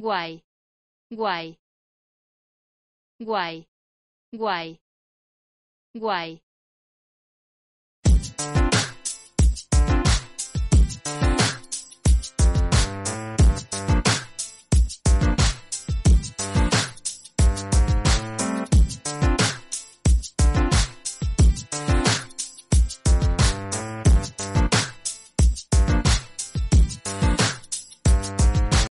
guay, guay, guay, guay, guay.